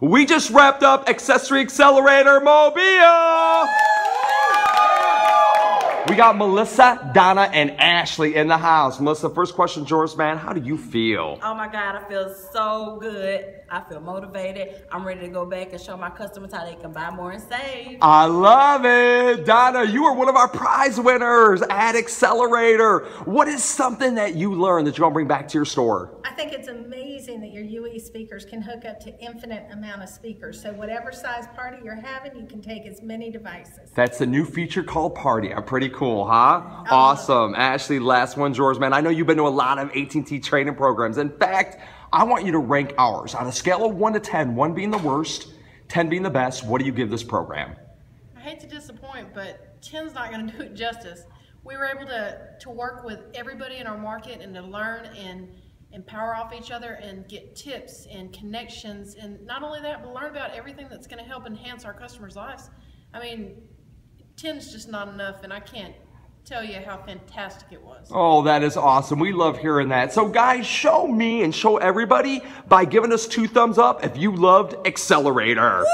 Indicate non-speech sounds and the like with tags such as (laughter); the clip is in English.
We just wrapped up Accessory Accelerator Mobile. We got Melissa, Donna, and Ashley in the house. Melissa, first question, George, man, how do you feel? Oh my God, I feel so good. I feel motivated. I'm ready to go back and show my customers how they can buy more and save. I love it. Donna, you are one of our prize winners at Accelerator. What is something that you learned that you're going to bring back to your store? I think it's amazing that your UE speakers can hook up to infinite amount of speakers. So whatever size party you're having, you can take as many devices. That's a new feature called Party. I'm pretty cool, huh? Awesome. Ashley, last one, George, man. I know you've been to a lot of AT&T training programs. In fact, I want you to rank ours on a scale of 1 to 10, 1 being the worst, 10 being the best. What do you give this program? I hate to disappoint, but 10's not going (laughs) to do it justice. We were able to, to work with everybody in our market and to learn and empower off each other and get tips and connections. And not only that, but learn about everything that's going to help enhance our customers' lives. I mean, 10's just not enough, and I can't tell you how fantastic it was. Oh, that is awesome. We love hearing that. So, guys, show me and show everybody by giving us two thumbs up if you loved Accelerator.